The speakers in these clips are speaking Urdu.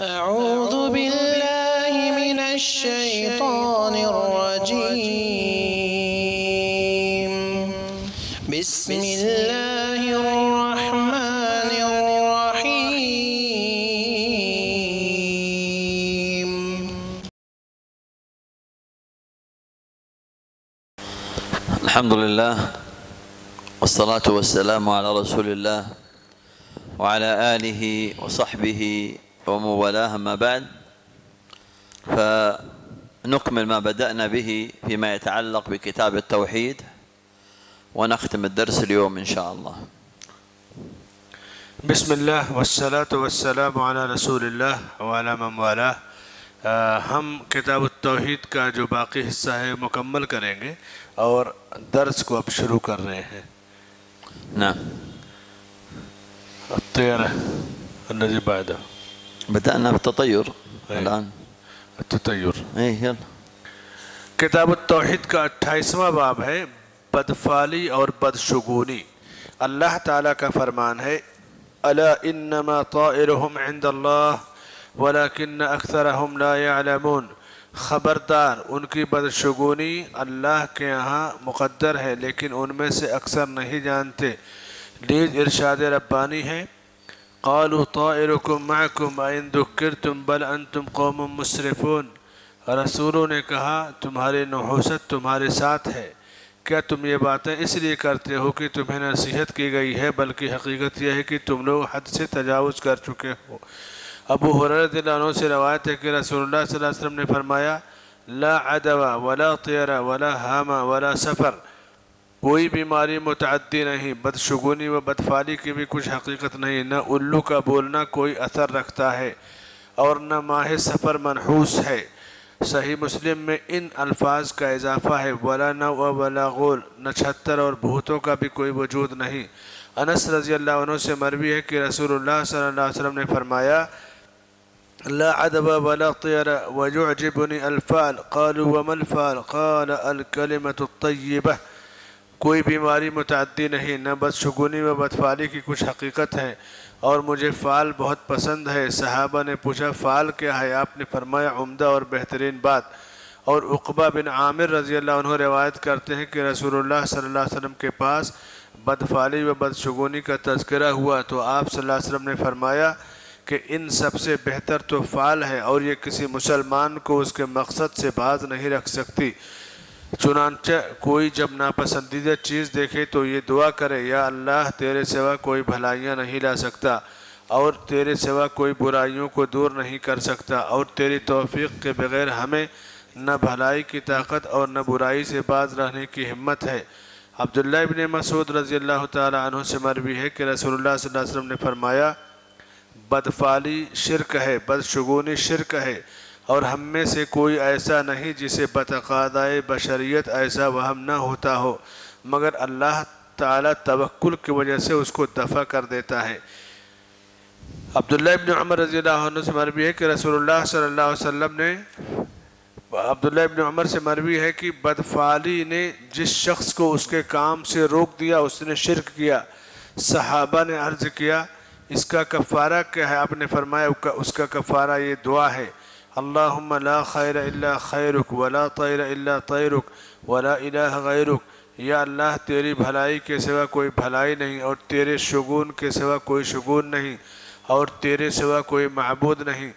أعوذ بالله من الشيطان الرجيم. بسم الله الرحمن الرحيم. الحمد لله والصلاة والسلام على رسول الله وعلى آله وصحبه ومبالاه اما بعد. فنكمل ما بدأنا به فيما يتعلق بكتاب التوحيد ونختم الدرس اليوم إن شاء الله. بسم الله والصلاة والسلام على رسول الله وعلى من والاه. آه، ہم کتاب التوحید کا جو باقی حصہ ہے مکمل کریں گے اور درس کو اب شروع کر رہے ہیں. نعم. الطيارة النجيب بعدها بدأنا بالتطير. الآن. التطير. إيه يلا. کتاب التوحید کا اٹھائیسواں باب ہے بدفالی اور بدشگونی. اللہ تعالیٰ کا فرمان ہے الا انما طائرهم عند اللہ ولكن اکثرهم لا يعلمون. خبردار ان کی بدشگونی اللہ کے یہاں مقدر ہے لیکن ان میں سے اکثر نہیں جانتے۔ لیز ارشاد ربانی ہے قالوا طائركم معكم ان ذکرتم بل انتم قوم مسرفون۔ رسولوں نے کہا تمہاری نحوست تمہارے ساتھ ہے۔ کیا تم یہ باتیں اس لیے کرتے ہو کہ تمہیں نصیحت کی گئی ہے، بلکہ حقیقت یہ ہے کہ تم لوگ حد سے تجاوز کر چکے ہو۔ ابو حررت اللہ عنہ سے روایت ہے کہ رسول اللہ صلی اللہ علیہ وسلم نے فرمایا، لا عدوہ ولا طیرہ ولا حامہ ولا سفر۔ کوئی بیماری متعدی نہیں، بدشگونی و بدفالی کی بھی کچھ حقیقت نہیں، نہ الو کا بولنا کوئی اثر رکھتا ہے اور نہ ماہ سفر منحوس ہے۔ صحیح مسلم میں ان الفاظ کا اضافہ ہے، ولا نہ ولا غول، نہ چھتر اور بھوتوں کا بھی کوئی وجود نہیں۔ انس رضی اللہ عنہ سے مروی ہے کہ رسول اللہ صلی اللہ علیہ وسلم نے فرمایا، لا عدب ولا طير ويعجبني الفال قالوا وما الفال قال الكلمة الطيبة کوئی بیماری متعدی نہیں، نہ بدشگونی و بدفالی کی کچھ حقیقت ہے۔ اور مجھے فال بہت پسند ہے۔ صحابہ نے پوچھا فال کیا ہے؟ آپ نے فرمایا، عمدہ اور بہترین بات۔ اور عقبہ بن عامر رضی اللہ عنہ روایت کرتے ہیں کہ رسول اللہ صلی اللہ علیہ وسلم کے پاس بدفالی و بدشگونی کا تذکرہ ہوا۔ تو آپ صلی اللہ علیہ وسلم نے فرمایا کہ ان سب سے بہتر تو فال ہے اور یہ کسی مسلمان کو اس کے مقصد سے باز نہیں رکھ سکتی۔ چنانچہ کوئی جب ناپسندیدہ چیز دیکھے تو یہ دعا کرے، یا اللہ، تیرے سوا کوئی بھلائیاں نہیں لا سکتا، اور تیرے سوا کوئی برائیوں کو دور نہیں کر سکتا، اور تیری توفیق کے بغیر ہمیں نہ بھلائی کی طاقت اور نہ برائی سے باز رہنے کی ہمت ہے۔ عبداللہ ابن مسعود رضی اللہ تعالی عنہ سے مروی ہے کہ رسول اللہ صلی اللہ علیہ وسلم نے فرمایا، بدفالی شرک ہے، بدشگونی شرک ہے اور ہم میں سے کوئی ایسا نہیں جسے بتقاضۂ بشریت ایسا وہم نہ ہوتا ہو، مگر اللہ تعالیٰ توکل کی وجہ سے اس کو دفع کر دیتا ہے۔ عبداللہ ابن عمر رضی اللہ عنہ سے مروی ہے کہ رسول اللہ صلی اللہ علیہ وسلم نے، عبداللہ ابن عمر سے مروی ہے کہ بدفالی نے جس شخص کو اس کے کام سے روک دیا، اس نے شرک کیا، صحابہ نے عرض کیا، اس کا کفارہ کیا ہے؟ آپ نے فرمایا، اس کا کفارہ یہ دعا ہے۔ اللہم لا خیر الا خیرک ولا طیر الا طیرک ولا الہ غیرک یا اللہ تیری بھلائی کے سوا کوئی بھلائی نہیں اور تیرے شگون کے سوا کوئی شگون نہیں اور تیرے سوا کوئی معبود نہیں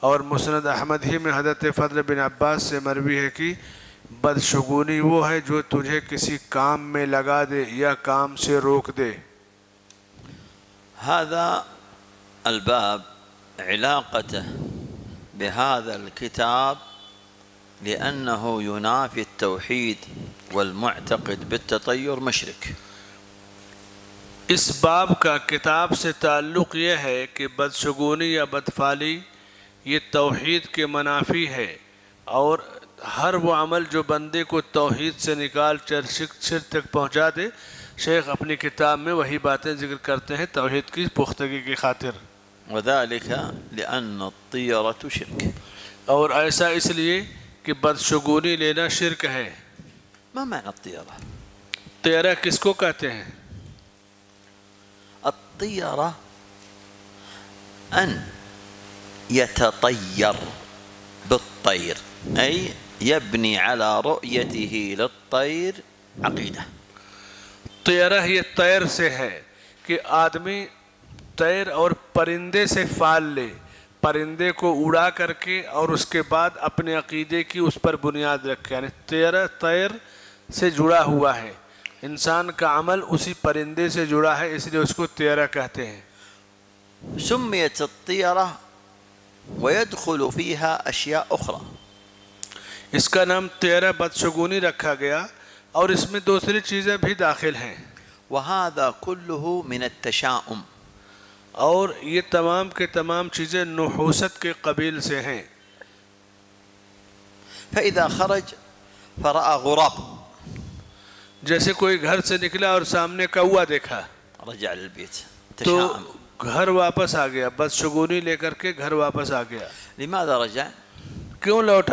اور مسند احمد ہی میں حضرت فضل بن عباس سے مروی ہے کہ بدشگونی وہ ہے جو تجھے کسی کام میں لگا دے یا کام سے روک دے۔ هذا الباب علاقته۔ بهذا الكتاب لأنه ينافي التوحيد والمعتقد بالتطير مشرك. اس باب کا کتاب سے تعلق یہ ہے کہ بدشگونی یا بدفالی یہ توحید کے منافی ہے اور ہر وہ عمل جو بندے کو توحید سے نکال چر تک پہنچا دے، شیخ اپنی کتاب میں وہی باتیں ذکر کرتے ہیں توحید کی پختگی کی خاطر۔ وذلك لأن الطيرة شرك. اور ایسا اس لیے کہ بدشگونی لینا شرک ہے۔ ما معنى الطيرة؟ طيرة کس کو کہتے ہیں؟ الطيرة أن يتطير بالطير أي يبني على رؤيته للطير عقيدة. طيرة هي الطير سے ہے کہ آدمی طير اور پرندے سے فال لے پرندے کو اڑا کر کے اور اس کے بعد اپنے عقیدے کی اس پر بنیاد رکھے یعنی تیرہ تیر سے جڑا ہوا ہے انسان کا عمل اسی پرندے سے جڑا ہے اس لیے اس کو تیرہ کہتے ہیں۔ سميت الطيرة ويدخل فيها أشياء أخرى اس کا نام تیرہ بدشگونی رکھا گیا اور اس میں دوسری چیزیں بھی داخل ہیں۔ وهذا كله من التشاؤم۔ اور یہ تمام کے تمام چیزیں نحوست کے قبیل سے ہیں فَإِذَا خَرَجْ فَرَأَ غُرَاب. جیسے کوئی گھر سے نکلا اور سامنے کوا دیکھا رجع للبیت تو گھر واپس آ بس شگونی لے کر کے گھر واپس آ لماذا رجع؟ کیوں لوٹ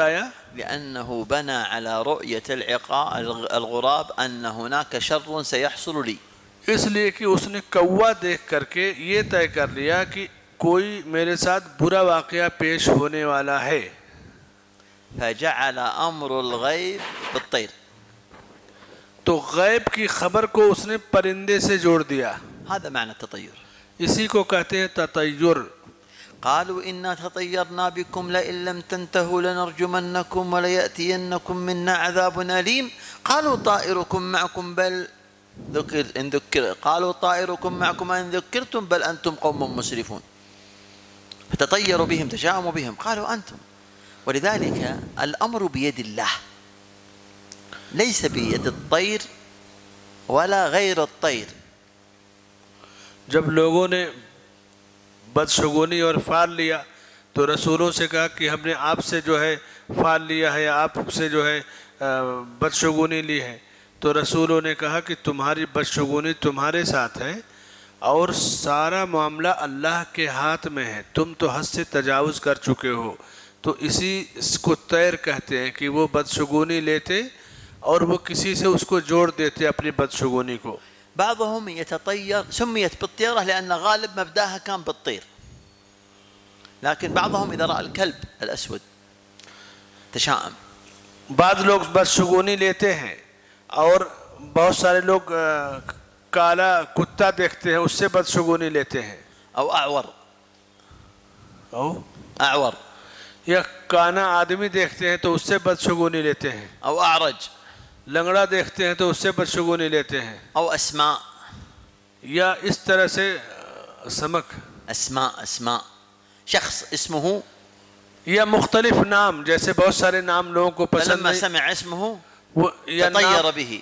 لأنه بنى على رؤية العقاء الغراب أن هناك شر سيحصل لي. اس لیے کہ اس نے کوا دیکھ کر کے یہ طے کر لیا کہ کوئی میرے ساتھ برا واقعہ پیش ہونے والا ہے۔ فجعل أمر الغيب بالطير تو غیب کی خبر کو اس نے پرندے سے جوڑ دیا۔ هذا معنى التطير اسی کو کہتے ہیں تطیر۔ قالوا إنا تطيرنا بكم لئن لم تنتهوا لنرجمنكم وليأتينكم منا عذاب أليم۔ قالوا طائركم معكم بل ذكر إن ذكر. قالوا طائركم معكم إن ذكرتم بل أنتم قوم مسرفون. فتطيروا بهم تشاءموا بهم. قالوا أنتم. ولذلك الأمر بيد الله. ليس بيد الطير ولا غير الطير. جب لوگوں نے بدشگونی اور فال لیا تو رسولوں سے کہا کہ ہم نے آپ سے جو ہے فال لیا ہے آپ سے جو ہے بدشگونی لی ہے۔ تو رسولوں نے کہا کہ تمہاری بدشگونی تمہارے ساتھ ہے اور سارا معاملہ اللہ کے ہاتھ میں ہے۔ تم تو حد سے تجاوز کر چکے ہو۔ تو اسی اس کو تیر کہتے ہیں کہ وہ بدشگونی لیتے اور وہ کسی سے اس کو جوڑ دیتے اپنی بدشگونی کو۔ بعضهم يتطير سميت بالطيرة لأن غالب مبداها كان بالطير لكن بعضهم إذا رأى الكلب الأسود تشاءم۔ بعض لوگ بدشگونی لیتے ہیں۔ اور بہت سارے لوگ کالا کتا دیکھتے ہیں اس سے بدشگونی لیتے ہیں۔ أو أعور او؟ أعور یا کانا آدمی دیکھتے ہیں تو اس سے بدشگونی لیتے ہیں۔ أو أعرج لنگڑا دیکھتے ہیں تو اس سے بدشگونی لیتے ہیں۔ أو أسماء یا اس طرح سے سمک أسماء أسماء شخص اسمه یا مختلف نام جیسے بہت سارے نام لوگوں کو پسند فلما سمع اسمه تطير به.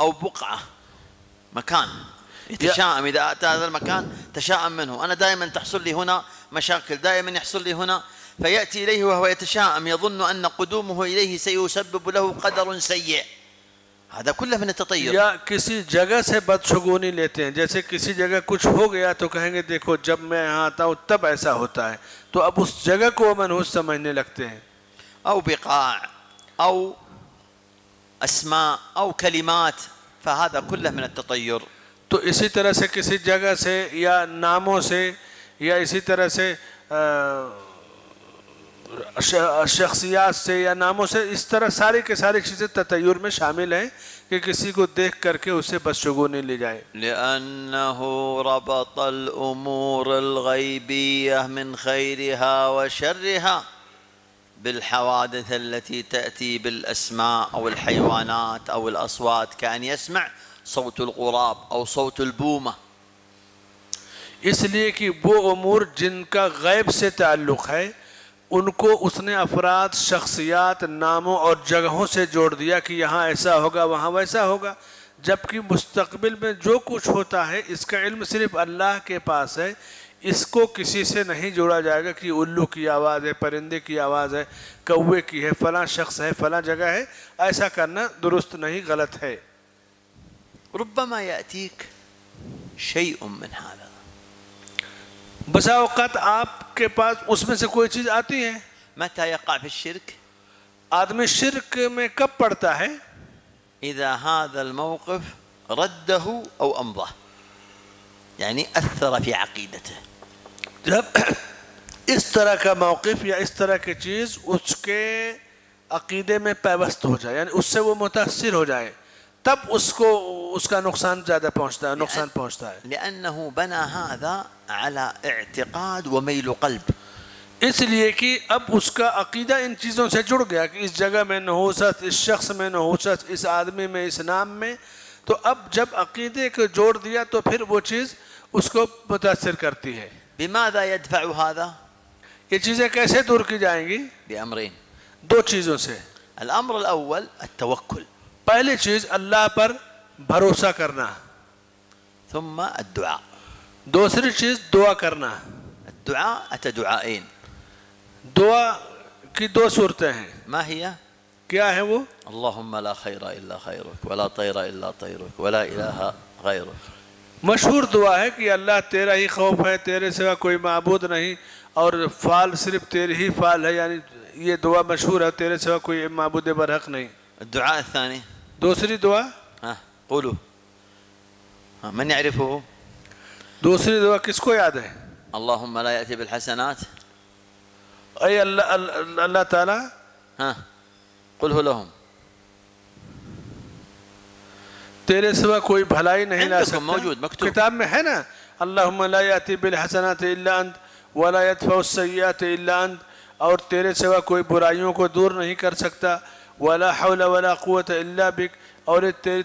أو بقعة مكان. يتشائم إذا أتى هذا المكان تشاءم منه. أنا دائما تحصل لي هنا مشاكل دائما يحصل لي هنا. فيأتي إليه وهو يتشاءم يظن أن قدومه إليه سيسبب له قدر سيء. هذا كله من التطير. يا كسي جگہ سے بدشگونی لیتے ہیں۔ جیسے کسی جگہ کچھ ہو گیا تو کہیں گے دیکھو جب میں یہاں آتا ہوں تب ایسا ہوتا ہے۔ تو اب اس جگہ کو منحوس سمجھنے لگتے ہیں۔ أو بقاع أو اسماء أو كلمات فهذا كله من التطير. تو اسی طرح سے کسی جگہ سے یا ناموں سے یا اسی طرح سے آ... شخصیات سے یا ناموں سے اس طرح ساری کے ساری چیزیں تطیر میں شامل ہیں کہ کسی کو دیکھ کر کے اسے بدشگونی لی جائے۔ لأنه ربط الأمور الغيبية من خيرها وشرها بالحوادث التي تأتي بالأسماء أو الحيوانات أو الأصوات كأن يسمع صوت الغراب أو صوت البومة۔ اس لیے کہ وہ امور جن کا غیب سے تعلق ہے ان کو اس نے افراد، شخصیات، ناموں اور جگہوں سے جوڑ دیا کہ یہاں ایسا ہوگا، وہاں ویسا ہوگا۔ جبکہ مستقبل میں جو کچھ ہوتا ہے، اس کا علم صرف اللہ کے پاس ہے۔ اس کو کسی سے نہیں جوڑا جائے گا کہ الو کی آواز ہے، پرندے کی آواز ہے، کوے کی ہے، فلاں شخص ہے، فلاں جگہ ہے۔ ایسا کرنا درست نہیں، غلط ہے۔ ربما يأتيك شيء من هذا۔ بسا اوقات آپ کے پاس اس میں سے کوئی چیز آتی ہے؟ متى يقع في الشرك؟ آدمی شرک میں کب پڑتا ہے؟ إذا هذا الموقف رده أو أمضاه يعني أثر في عقيدته. جب اس طرح کا موقف یا اس طرح کی چیز اس کے عقیدے میں پیوست ہو جائے یعنی اس سے وہ متاثر ہو جائے تب اس کو اس کا نقصان زیادہ پہنچتا ہے نقصان پہنچتا ہے۔ لأنه بنى هذا على اعتقاد وميل قلب۔ اس لیے کہ اب اس کا عقیدہ ان چیزوں سے جڑ گیا کہ اس جگہ میں نحوست اس شخص میں نحوست اس آدمی میں اس نام میں۔ تو اب جب عقیدے کو جوڑ دیا تو پھر وہ چیز اس کو متاثر کرتی ہے۔ بماذا يدفع هذا؟ یہ چیزیں کیسے دور کی جائیں گی؟ بأمرين۔ دو چیزوں سے۔ الأمر الأول التوكل۔ پہلی چیز اللہ پر بھروسہ کرنا۔ ثم الدعاء۔ دوسری چیز دعا کرنا۔ الدعاء أتى دعائين دعا کی دو صورتیں ہیں۔ ما هي؟ کیا ہے وہ؟ اللهم لا خير إلا خيرك ولا طير إلا طيرك ولا إله غيرك مشہور دعا ہے کہ اللہ تیرا ہی خوف ہے تیرے سوا کوئی معبود نہیں اور فال صرف تیری ہی فال ہے یعنی یہ دعا مشہور ہے تیرے سوا کوئی معبود برحق نہیں۔ الدعاء الثاني دوسري دوسری دعا قولو من يعرفه؟ دوسري دعا کس کو یاد اللهم لا يأتي بالحسنات. أي الله تعالى؟ ها قله لهم. تیرے سوا کوئی بھلائی نہیں لاسکتا موجود مكتوب. كتاب میں ہے اللهم لا يأتي بالحسنات إلا أنت ولا يدفع السيئات إلا أنت اور تیرے سوا کوئی برائیوں کو دور نہیں کر سکتا ولا حول ولا قوة إلا بك. اور التوفيق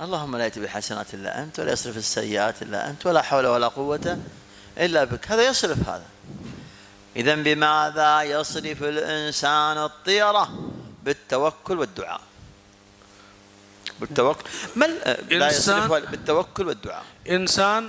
اللهم لا يأتي حسنات إلا أنت ولا يصرف السيئات إلا أنت ولا حول ولا قوة إلا بك. هذا يصرف هذا. إذا بماذا يصرف الإنسان الطيرة؟ بالتوكل والدعاء. بالتوكل. ما يصرف بالتوكل والدعاء. إنسان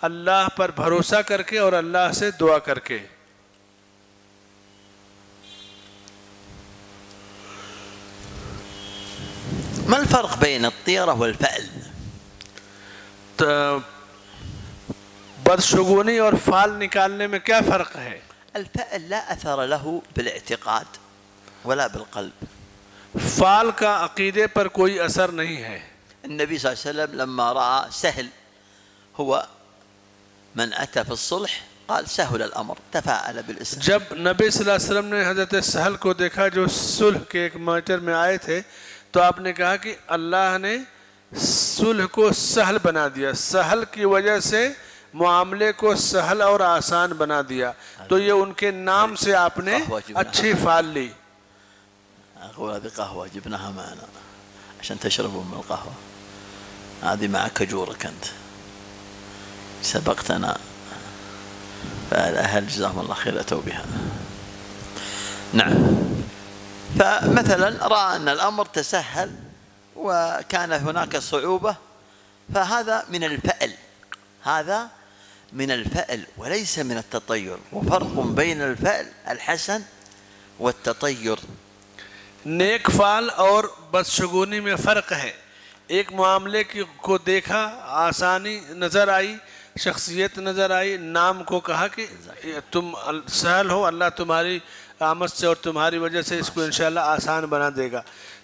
اللہ پر بھروسہ کر کے اور اللہ سے دعا کر کے۔ ما الفرق بين الطيرة والفأل تو بدشگونی اور فال نکالنے میں کیا فرق ہے؟ الفأل لا أثر له بالاعتقاد ولا بالقلب۔ فال کا عقیدے پر کوئی اثر نہیں ہے۔ النبي صلى الله عليه وسلم لما رأى سهل هو من أتى في الصلح قال سهل الأمر تفاعل بالإسلام. جب نبي صلى الله عليه وسلم نے حضرت سهل کو دیکھا جو صلح کے ایک ماتر میں آئے تھے تو آپ نے کہا کہ اللہ نے صلح کو سهل بنا دیا سهل کی وجہ سے معاملے کو سهل اور آسان بنا دیا۔ تو یہ ان کے نام سے آپ نے اچھی فعل لی۔ أقول هذه قهوة جبناها معنا عشان تشربوا من القهوة. هذه معك جورك أنت. سبقتنا فالأهل جزاهم الله خير أتوا بها. نعم. فمثلا رأى أن الأمر تسهل وكان هناك صعوبة فهذا من الفأل. هذا من الفأل وليس من التطير. وفرق بين الفأل الحسن والتطير. نیک فال میں فرق ہے۔ ایک معاملے کی کو دیکھا آسانی نظر آئی شخصیت نظر آئی، نام کو کہا کہ تم سہل ہو، اللہ تمہاری آمد سے اور تمہاری وجہ سے اس کو انشاءاللہ آسان بنا دے گا۔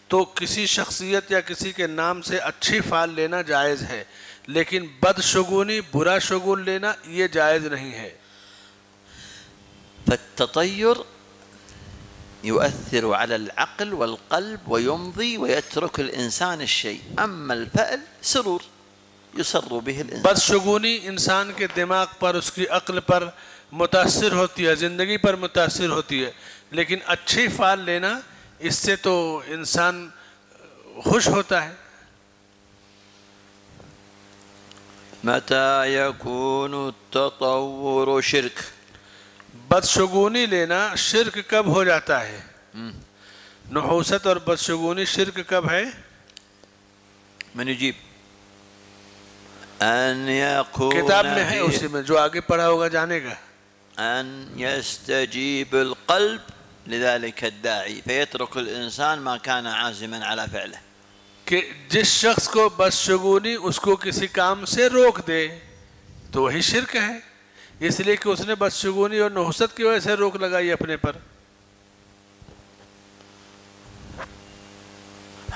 تو کسی شخصیت یا کسی کے نام سے اچھی فال لینا جائز ہے، لیکن بدشگونی برا شگون لینا یہ جائز نہیں ہے۔ فالتطير يؤثر على العقل والقلب ويمضي ويترك الإنسان الشيء أما الفأل سرور۔ يسر به الإنسان. بدشگونی انسان کے دماغ پر اس کی عقل پر متاثر ہوتی ہے زندگی پر متاثر ہوتی ہے۔ لیکن اچھی فال لینا اس سے تو انسان خوش ہوتا ہے۔ متى يكون التطور شرك؟ بدشگونی لینا شرک کب ہو جاتا ہے؟ نحوست اور بدشگونی شرک کب ہے؟ من يجيب أن يكون کتاب میں ہے اسی میں جو آگے پڑھا ہوگا جانے گا۔ أن يستجيب القلب لذلك الداعي فيترك الإنسان ما كان عازما على فعله. کہ جس شخص کو بدشگونی اس کو کسی کام سے روک دے تو وہی شرک ہے۔ اس لیے کہ اس نے بدشگونی اور نحوست کی وجہ سے روک لگائی اپنے پر۔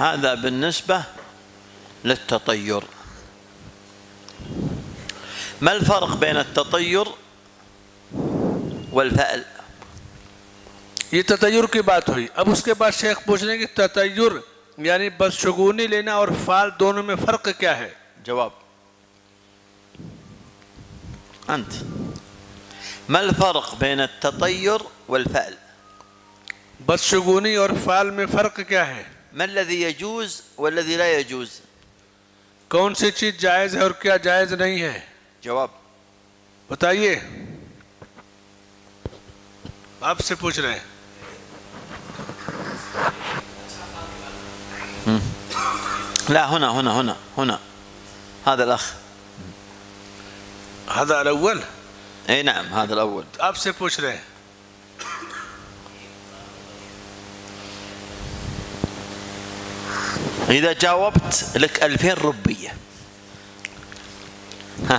هذا بالنسبة للتطير. ما الفرق بين التطیر والفعل یہ تطیر کی بات ہوئی۔ اب اس کے بعد شیخ پوچھ رہے ہیں کہ تطیر یعنی بدشگونی لینا اور فال دونوں میں فرق کیا ہے؟ جواب۔ انت۔ ما الفرق بین التطیر والفعل بدشگونی اور فال میں فرق کیا ہے؟ ما الذي يجوز والذي لا يجوز؟ کون سی چیز جائز ہے اور کیا جائز نہیں ہے؟ جواب بتائیے آپ سے پوچھ رہے ہیں لا هنا هنا هنا هنا। هذا الأخ. هذا الأول؟ أي نعم هذا الأول. آپ سے پوچھ رہے ہیں إذا جاوبت لك 2000 ربية. ها.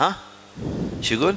ها شو يقول؟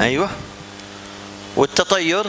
أيوه والتطير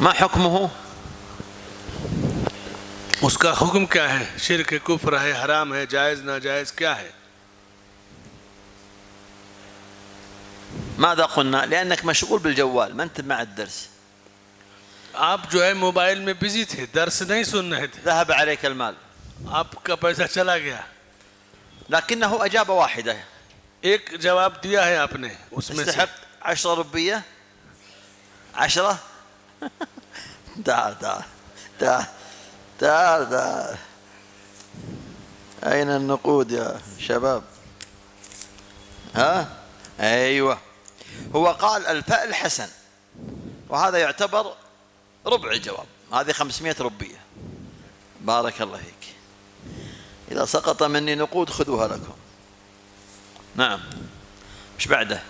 ما حكمه؟ اس کا حکم کیا ہے شرک کفر ہے حرام ہے جائز ناجائز کیا ہے ماذا قلنا؟ لأنك مشغول بالجوال ما أنت مع الدرس. آپ جو ہے موبائل میں بزی تھے درس نہیں سن رہے ذهب عليك المال. آپ کا پیسہ چلا گیا لكنه أجاب واحدة. ایک جواب دیا ہے آپ نے اس میں سے استحق عشرة ربية؟ عشرة؟ دا دا تعال تعال أين النقود يا شباب؟ ها؟ أيوة. هو قال الفأل حسن وهذا يعتبر ربع الجواب. هذه 500 ربية. بارك الله فيك. إذا سقط مني نقود خذوها لكم. نعم. مش بعده؟